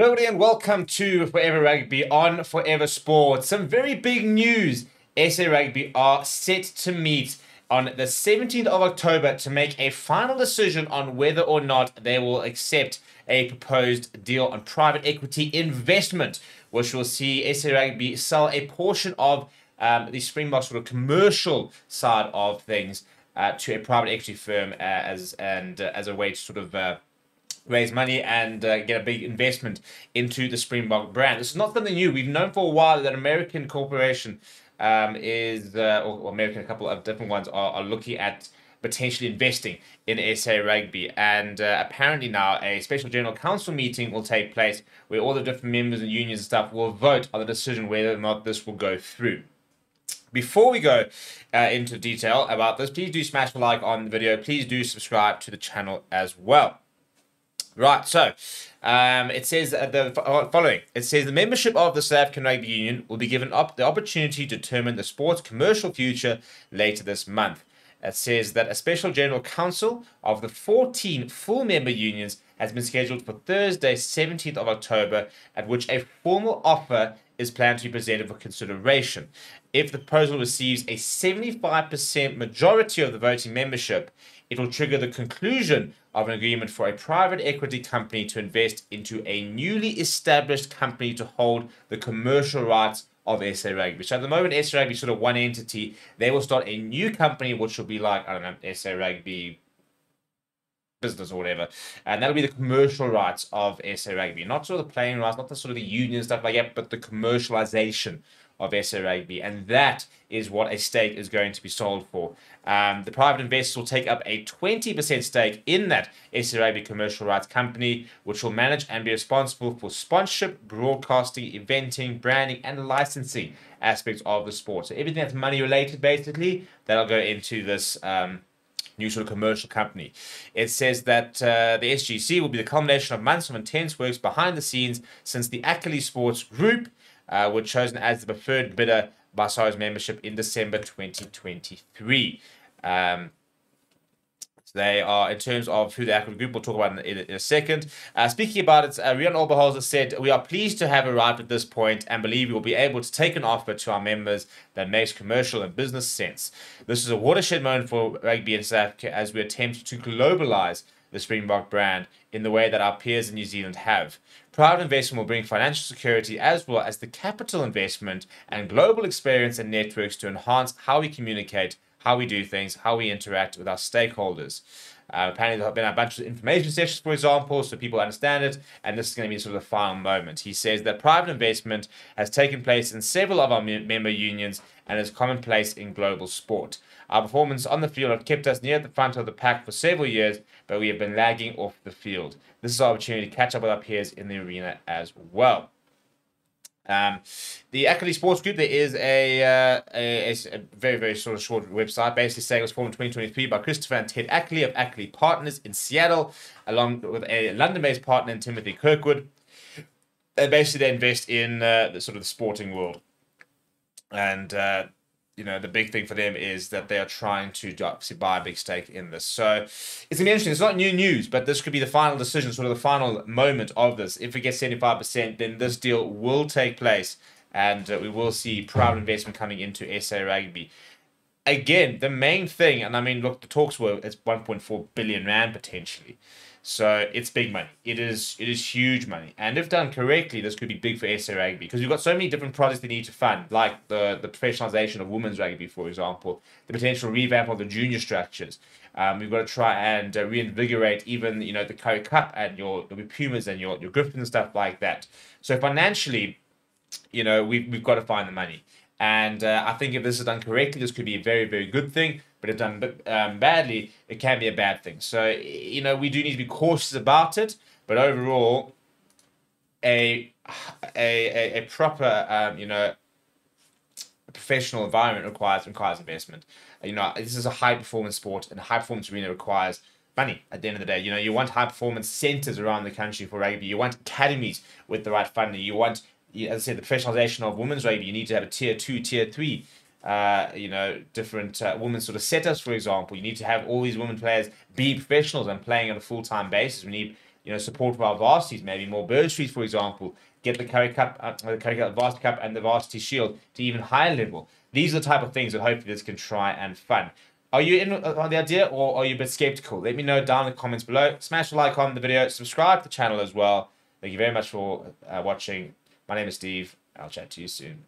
Hello and welcome to Forever Rugby on Forever Sports. Some very big news. SA Rugby are set to meet on the 17th of October to make a final decision on whether or not they will accept a proposed deal on private equity investment, which will see SA Rugby sell a portion of um, the Springbok sort of commercial side of things uh, to a private equity firm uh, as and uh, as a way to sort of uh, raise money and uh, get a big investment into the Springbok brand. This is not something new. We've known for a while that American corporation um, is, uh, or, or, American, a couple of different ones are, are looking at potentially investing in SA Rugby. And uh, apparently now a special general council meeting will take place where all the different members and unions and stuff will vote on the decision whether or not this will go through. Before we go uh, into detail about this, please do smash the like on the video. Please do subscribe to the channel as well. Right, so um, it says the uh, following. It says the membership of the South African Rugby Union will be given up the opportunity to determine the sport's commercial future later this month. It says that a special general council of the 14 full member unions has been scheduled for Thursday, 17th of October, at which a formal offer is planned to be presented for consideration. If the proposal receives a 75% majority of the voting membership, it will trigger the conclusion of an agreement for a private equity company to invest into a newly established company to hold the commercial rights of SA Rugby. So at the moment, SA Rugby is sort of one entity. They will start a new company, which will be like, I don't know, SA Rugby business or whatever. And that'll be the commercial rights of SA Rugby. Not sort of the playing rights, not the sort of the union stuff like that, but the commercialization of SA Rugby. And that is what a stake is going to be sold for. Um, the private investors will take up a 20% stake in that SA Rugby commercial rights company, which will manage and be responsible for sponsorship, broadcasting, eventing, branding, and licensing aspects of the sport. So everything that's money related, basically, that'll go into this. Um, new sort of commercial company. It says that uh, the SGC will be the culmination of months of intense works behind the scenes since the Ackerley Sports Group uh, were chosen as the preferred bidder by SARU's membership in December 2023. Um, they are, in terms of who the Ackerley group, we'll talk about in, in, in a second. Uh, speaking about it, uh, Rian Oberholzer said, We are pleased to have arrived at this point and believe we will be able to take an offer to our members that makes commercial and business sense. This is a watershed moment for rugby in South Africa as we attempt to globalize the Springbok brand in the way that our peers in New Zealand have. Private investment will bring financial security as well as the capital investment and global experience and networks to enhance how we communicate, how we do things, how we interact with our stakeholders. Uh, apparently, there have been a bunch of information sessions, for example, so people understand it, and this is going to be sort of the final moment. He says that private investment has taken place in several of our member unions and is commonplace in global sport. Our performance on the field have kept us near the front of the pack for several years, but we have been lagging off the field. This is our opportunity to catch up with our peers in the arena as well. Um, the Ackerley Sports Group, there is a, uh, a, a, very, very sort of short website basically saying it was formed in 2023 by Christopher and Ted Ackerley of Ackerley Partners in Seattle, along with a London based partner in Timothy Kirkwood. They basically they invest in uh, the sort of the sporting world. And uh, you know, the big thing for them is that they are trying to obviously buy a big stake in this. So it's gonna be interesting. It's not new news, but this could be the final decision, sort of the final moment of this. If it gets 75%, then this deal will take place and uh, we will see private investment coming into SA Rugby. Again, the main thing, and I mean, look, the talks were it's 1.4 billion rand potentially. So it's big money. It is it is huge money. And if done correctly, this could be big for SA Rugby because you've got so many different projects they need to fund, like the, the professionalization of women's rugby, for example, the potential revamp of the junior structures. Um, we've got to try and uh, reinvigorate even you know the Currie Cup and your the Pumas and your your Griffons and stuff like that. So financially, you know we've we've got to find the money. And uh, I think if this is done correctly, this could be a very, very good thing. But if done um, badly, it can be a bad thing. So, you know, we do need to be cautious about it. But overall, a a, a, proper, um, you know, professional environment requires requires investment. You know, this is a high performance sport, and a high performance arena requires money at the end of the day. You know, you want high performance centers around the country for rugby. You want academies with the right funding. You want as I said, the professionalization of women's rugby, you need to have a tier two, tier three, uh, you know, different uh, women's sort of setups, for example. You need to have all these women players be professionals and playing on a full time basis. We need you know, support for our varsities, maybe more bird streets, for example, get the Currie Cup, uh, the Currie Cup, Varsity Cup, and the Varsity Shield to even higher level. These are the type of things that hopefully this can try and fund. Are you in on the idea or are you a bit skeptical? Let me know down in the comments below. Smash a like on the video, subscribe to the channel as well. Thank you very much for uh, watching. My name is Steve. I'll chat to you soon.